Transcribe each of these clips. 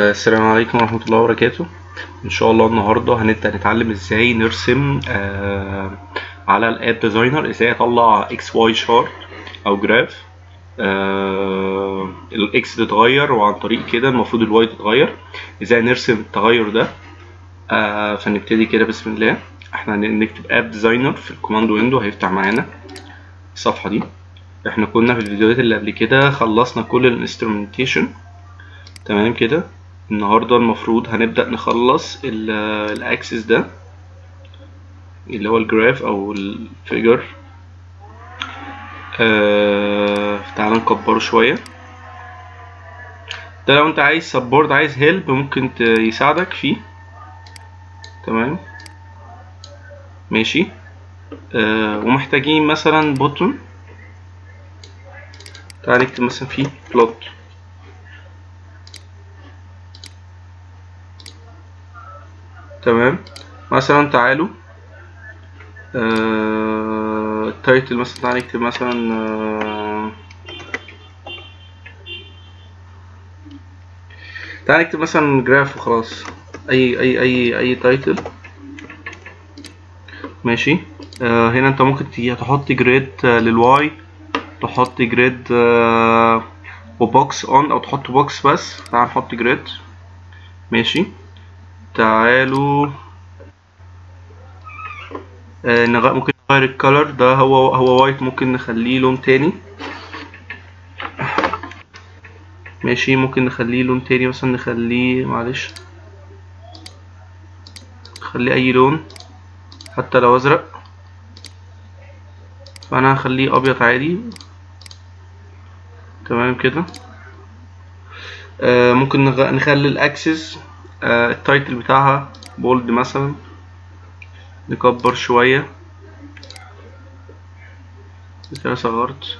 السلام عليكم ورحمة الله وبركاته. إن شاء الله النهاردة هنبدأ نتعلم إزاي نرسم آه على ال App Designer إزاي أطلع X Y chart أو graph. آه ال X تتغير وعن طريق كده المفروض ال Y تتغير. إزاي نرسم التغير ده؟ آه فنبتدي كده بسم الله. إحنا نكتب App Designer في ال command window هيفتح معانا الصفحة دي. إحنا كنا في الفيديوهات اللي قبل كده خلصنا كل ال instrumentation تمام كده؟ النهاردة المفروض هنبدأ نخلص ال axes ده اللي هو ال graph أو ال figure آه تعال نكبره شوية. ده لو أنت عايز support عايز help ممكن يساعدك فيه. تمام؟ ماشي. آه ومحتاجين مثلا button تعال نكتب مثلا فيه plot تمام. مثلا تعالوا آه... ال title مثلا تعالى نكتب مثلا آه... تعالى نكتب مثلا graph وخلاص. أي أي أي أي title ماشي. آه هنا أنت ممكن تحط grid آه لل Y تحط grid و box on أو تحط box بس. تعال نحط grid ماشي. تعالوا. آه. ممكن نغير ال color ده هو هو white ممكن نخليه لون تاني. ماشي ممكن نخليه لون تاني مثلا نخليه معلش نخليه أي لون حتى لو أزرق. فأنا هخليه أبيض عادي. تمام كده. آه ممكن. نخلي ال axes. ال title بتاعها bold مثلا نكبر شوية. كده صغرت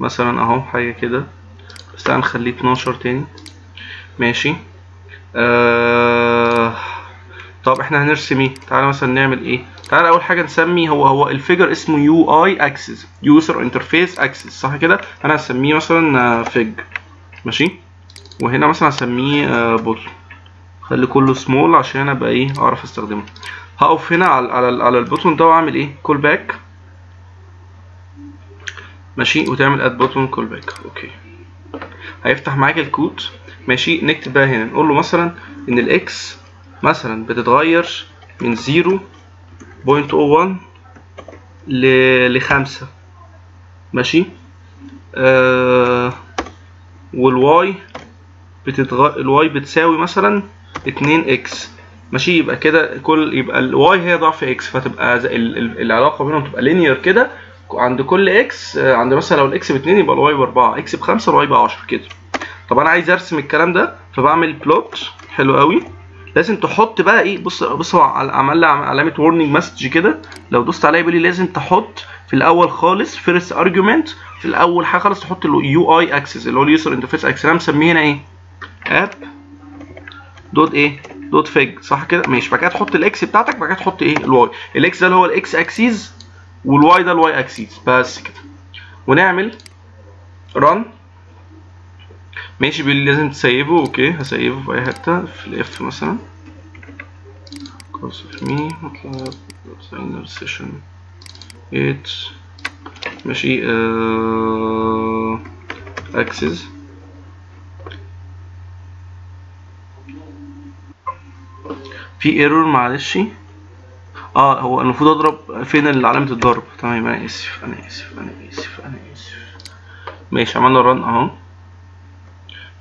مثلا أهو حاجة كده. بس تعالى نخليه اتناشر تاني. ماشي. آه طب إحنا هنرسم إيه؟ تعالى مثلا نعمل إيه؟ تعالى أول حاجة نسمي هو هو ال figure اسمه UI axes user interface axes صح كده؟ أنا هسميه مثلا fig ماشي؟ وهنا مثلا هسميه button خلي كله سمول عشان أبقى إيه أعرف أستخدمه. هقف هنا على على, على ال button ده وأعمل إيه؟ callback ماشي؟ وتعمل add button callback okay. هيفتح معاك الكود. ماشي؟ نكتب بقى هنا. نقول له مثلا إن ال x مثلا بتتغير من 0.01 ل لخمسة ماشي؟ آه وال y بتتغ... ال y بتساوي مثلا اتنين x. ماشي يبقى كده كل يبقى ال y هي ضعف x فتبقى ال... ال... العلاقة بينهم تبقى linear كده. عند كل x عند مثلا لو ال x باتنين يبقى ال y بأربعة x بخمسة ال y بعشرة كده. طب أنا عايز أرسم الكلام ده فبعمل plot حلو قوي لازم تحط بقى إيه بص بص هو عمل لي علامة warning message كده. لو دوست عليها بيقول لي لازم تحط في الأول خالص first argument في الأول حاجة خالص تحط له UI axes اللي هو ال user interface axes أنا مسميه هنا إيه؟ app dot إيه؟ dot fig صح كده؟ ماشي. بعد كده تحط ال x بتاعتك بعد كده تحط إيه؟ ال y الاكس ده اللي هو الاكس اكسيز والواي ده الواي اكسيز بس كده. ونعمل ران ماشي بيقول لي لازم تسيبه. أوكي هسيبه في أي حتة. في الاف مثلا. Course of me. مطلب session. 8 ماشي uh, access في error معلش. آه هو المفروض أضرب فين علامة الضرب. تمام أنا آسف أنا آسف أنا آسف أنا آسف. ماشي عملنا run أهو.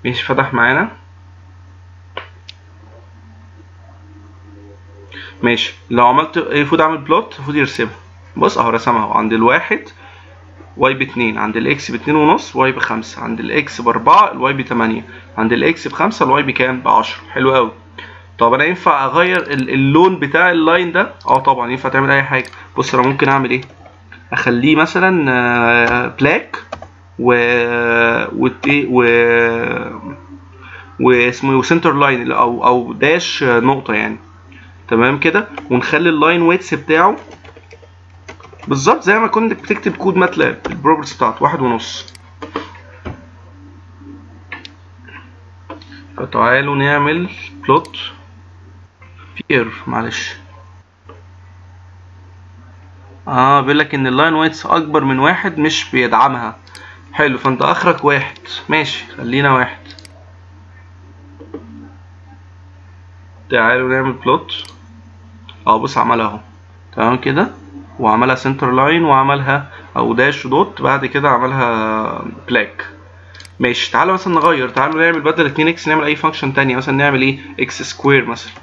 ماشي فتح معانا. ماشي لو عملت المفروض أعمل plot المفروض يرسمها. بص أهو رسمها أهو. عند الواحد y باتنين عند ال x باتنين ونص y بخمسة عند ال x بأربعة ال y بتمانية عند ال x بخمسة ال y بكام؟ بعشرة. حلو أوي. طب أنا ينفع أغير اللون بتاع ال line ده؟ آه طبعا ينفع تعمل أي حاجة. بص أنا ممكن أعمل إيه؟ أخليه مثلا black و و و واسمه center line أو أو dash نقطة يعني. تمام كده؟ ونخلي ال line width بتاعه بالظبط زي ما كنت بتكتب كود ماتلاب ال properties بتاعته واحد ونص. فتعالوا نعمل plot error معلش. آه بيقول لك إن ال line width أكبر من واحد مش بيدعمها. حلو فأنت آخرك واحد. ماشي خلينا واحد. تعالوا نعمل plot آه بص عملها أهو. تمام كده؟ وعملها center line وعملها أو dash dot بعد كده عملها black ماشي تعالى مثلا نغير. تعالوا نعمل بدل 2 x نعمل أي function تانية. مثلا نعمل إيه؟ x square مثلا.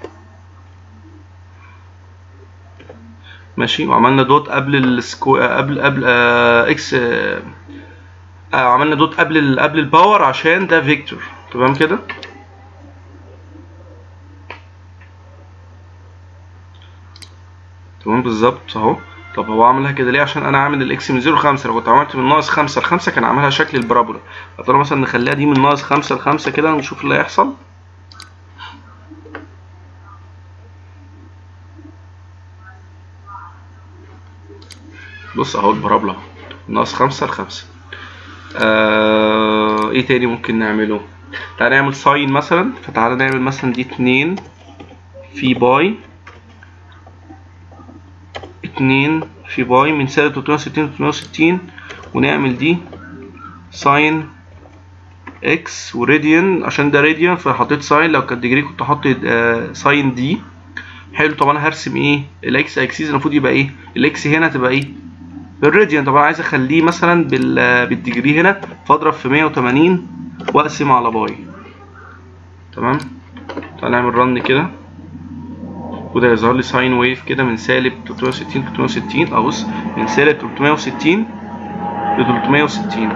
ماشي. وعملنا dot قبل ال squa قبل قبل آه x آه آه عملنا dot قبل. قبل ال power عشان ده vector. تمام كده؟ تمام بالظبط اهو. طب هو عملها كده ليه؟ عشان أنا عامل ال x من 0 ل 5 لو كنت عملت من ناقص 5 ل 5 كان عاملها شكل ال parabola. فترى مثلا نخليها دي من ناقص 5 ل 5 كده نشوف اللي هيحصل. بص اهو ال parabola من ناقص 5 ل 5 آه إيه تاني ممكن نعمله؟ تعالى نعمل sine مثلا. فتعالى نعمل مثلا دي 2 في pi. 2 في pi من سالب 360 ل 360 ونعمل دي sine x و radian. عشان ده راديان فحطيت sine لو كانت degree كنت آه sine d حلو طب أنا هرسم إيه؟ الاكس اكسيس المفروض يبقى إيه؟ ال x هنا تبقى إيه؟ بالراديان طب أنا عايز أخليه مثلا بال بال degree هنا فاضرب في 180 وأقسم على pi. تمام؟ تعالى نعمل run كده. وده يظهر لي sine wave كده من سالب 360 ل 360 ابص من سالب 360 ل 360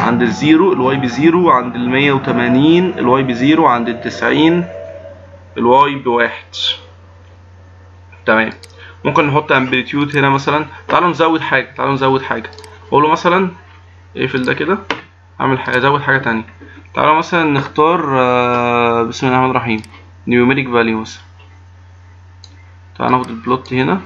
عند ال zero ال y ب zero. عند ال 180 ال y ب zero. عند ال 90 ال y بواحد. تمام. ممكن نحط amplitude هنا مثلا. تعالوا نزود حاجة تعالوا نزود حاجة. أقول مثلا اقفل ده كده؟ أعمل حاجة أزود حاجة تانية. تعالوا مثلا نختار آه بسم الله الرحمن الرحيم. numeric value مثلا. تعال ناخد ال plot هنا.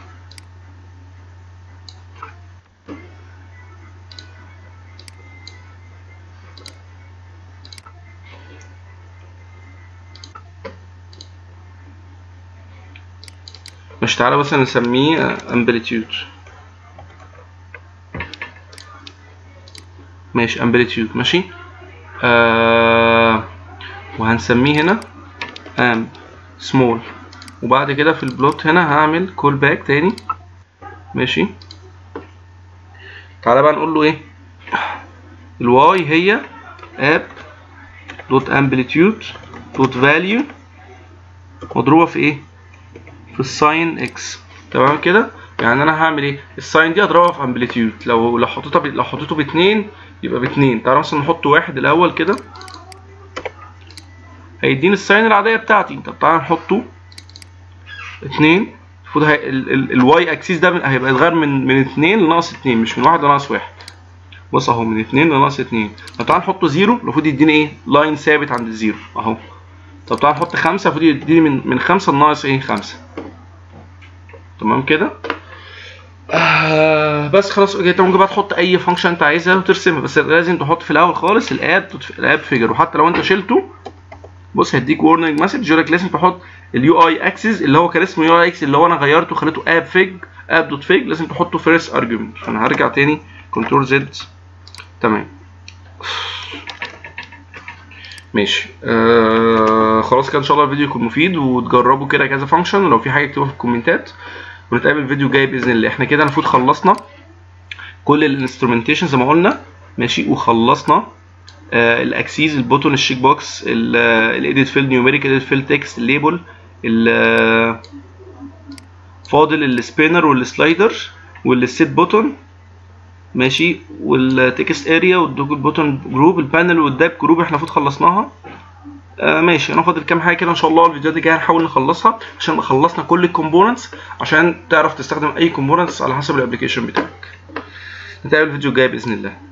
تعالى مثلا نسميه amplitude. ماشي amplitude ماشي. آه وهنسميه هنا amp small وبعد كده في ال plot هنا هعمل callback تاني. ماشي. تعالى بقى نقول له إيه؟ ال y هي app dot amplitude dot value مضروبة في إيه؟ في ال sine x تمام كده؟ يعني أنا هعمل إيه؟ ال sine دي اضربها في amplitude لو لو حطيتها. لو حطيته باتنين يبقى باتنين. تعالى مثلا نحط واحد الأول كده. هيديني ال sine العادية بتاعتي. طب تعالى نحطه. اتنين. المفروض ال y axis ده هيبقى يتغير من من اتنين لناقص اتنين مش من واحد لناقص واحد. بص أهو من اتنين لناقص اتنين. طب تعال نحطه zero المفروض يديني إيه؟ line ثابت عند ال zero أهو. طب تعال نحط خمسة. المفروض يديني من من خمسة لناقص إيه؟ خمسة. تمام كده؟ آه بس خلاص انت ممكن بقى تحط اي function انت عايزها وترسمها بس لازم تحط في الأول خالص ال app ال app figure وحتى لو انت شلته بص هيديك warning message يقول لك لازم تحط ال UI axes اللي هو كان اسمه UI axes اللي هو أنا غيرته خليته app fig app dot fig لازم تحطه first argument فانا هرجع تاني control Z تمام. ماشي. آه خلاص كده ان شاء الله الفيديو يكون مفيد وتجربوا كده كذا function ولو في حاجة اكتبوها في ال comment ات. ونتقابل فيديو جاي بإذن الله. إحنا كده المفروض خلصنا كل ال instrumentation زي ما قلنا ماشي؟ وخلصنا آه الأكسيز البوتون الشيك بوكس الإيديت فيلد نيوميريك إيديت فيلد تكست الليبل فاضل ال spinner وال slider وال state button ماشي؟ والتكست اريا والدوجل بوتون جروب البانل والداب جروب إحنا المفروض خلصناها. آه ماشي. أنا فاضل كام حاجة كده إن شاء الله. الفيديوهات الجاية هنحاول نخلصها عشان خلصنا كل ال components عشان تعرف تستخدم أي components على حسب ال application بتاعك. نتقابل الفيديو الجاي بإذن الله.